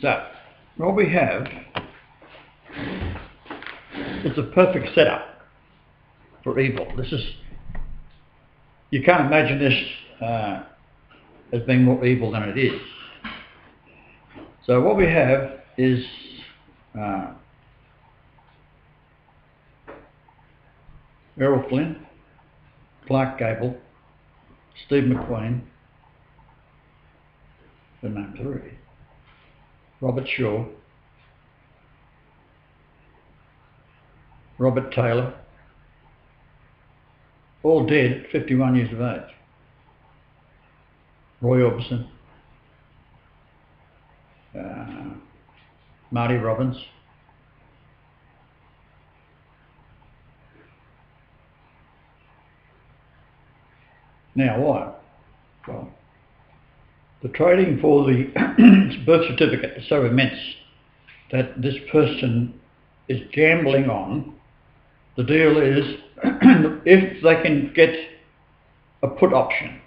So, what we have is a perfect setup for evil. This is, you can't imagine this uh, as being more evil than it is. So what we have is uh, Errol Flynn, Clark Gable, Steve McQueen, name three, Robert Shaw, Robert Taylor, all dead at 51 years of age. Roy Orbison, uh, Marty Robbins, Now what? Well, the trading for the birth certificate is so immense that this person is gambling on. The deal is if they can get a put option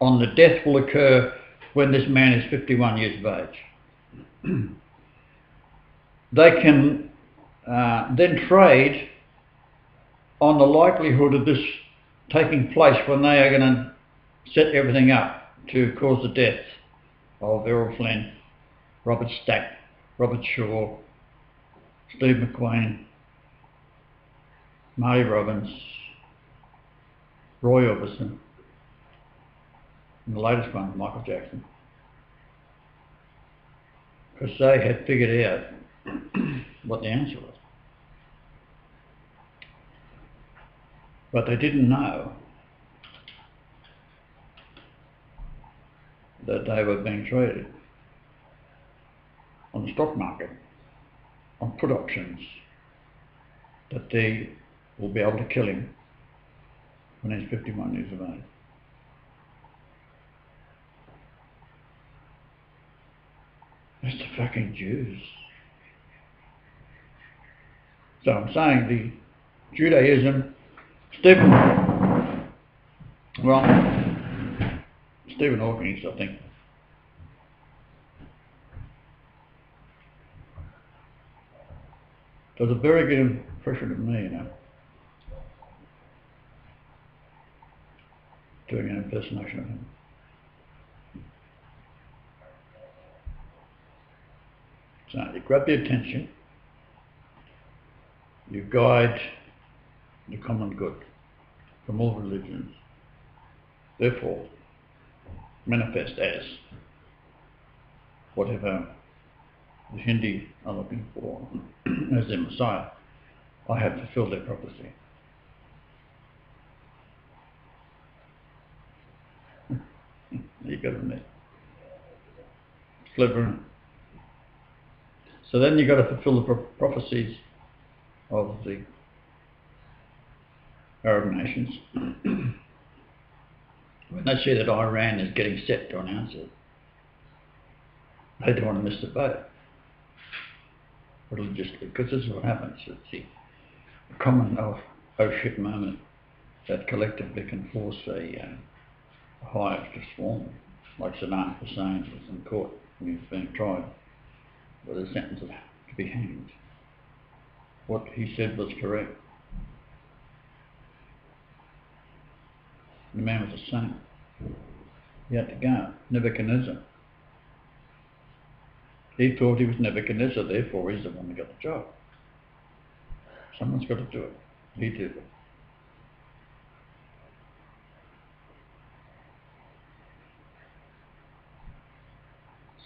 on the death will occur when this man is 51 years of age. they can uh, then trade on the likelihood of this taking place when they are going to set everything up to cause the death of Errol Flynn, Robert Stack, Robert Shaw, Steve McQueen, Marty Robbins, Roy Orbison, and the latest one, Michael Jackson. Because they had figured out what the answer was. But they didn't know that they were being traded on the stock market on put options that they will be able to kill him when he's 51 years of age. That's the fucking Jews. So I'm saying the Judaism, Stephen, well, Stephen Hawking, I think, does a very good impression of me, you know. Doing an impersonation of him. So you grab the attention, you guide the common good from all religions. Therefore, manifest as whatever the Hindi are looking for as their Messiah. I have fulfilled their prophecy. you got to admit. Clever. So then you've got to fulfill the pro- prophecies of the Arab nations. when they see that Iran is getting set to announce it, they don't want to miss the boat. Religiously, because this is what happens. It's the common oh, oh shit moment that collectively can force a, uh, hive to swarm, like Saddam Hussein was in court when he was being tried with a sentence of to be hanged. What he said was correct. The man was a saint. He had to go. Nebuchadnezzar. He thought he was Nebuchadnezzar, therefore he's the one that got the job. Someone's got to do it. He did it.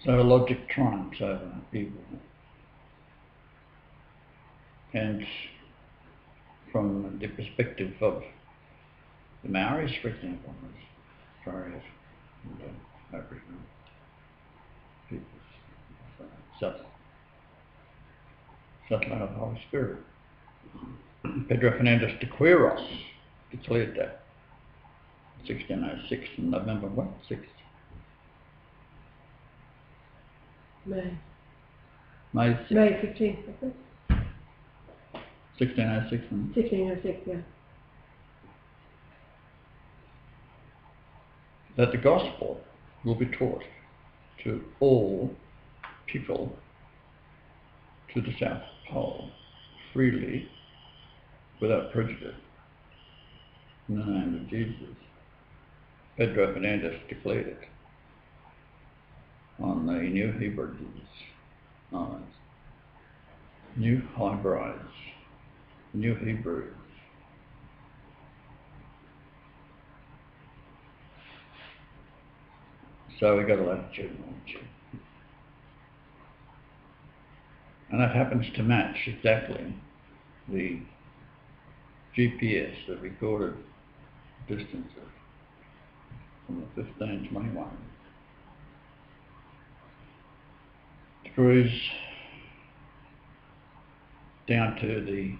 So logic triumphs over evil. And from the perspective of the Maoris, for example, as far as peoples, uh, South, of the Holy Spirit. Pedro Fernandez de Quiros declared that 1606 November what? 6th. May. May 6th, May 15th, I think. 1606 and 1606, yeah. that the gospel will be taught to all people to the South Pole freely without prejudice in the name of Jesus. Pedro Fernandez declared it on the New Hebrides Islands. New Hebrides, New Hebrews. So we got a latitude and longitude. And that happens to match exactly the GPS that recorded distances from the 1521 degrees down to the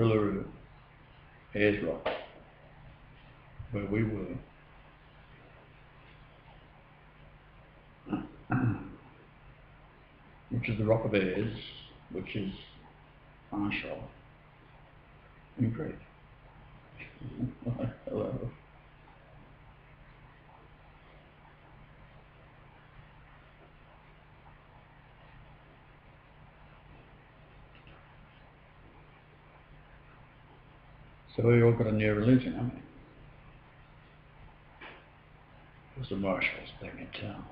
Uluru Ayers Rock where we were. Which is the Rock of Ayers, which is Marshall in Greek. Hello. So we all got a new religion, haven't we? It was the Marshalls back in town.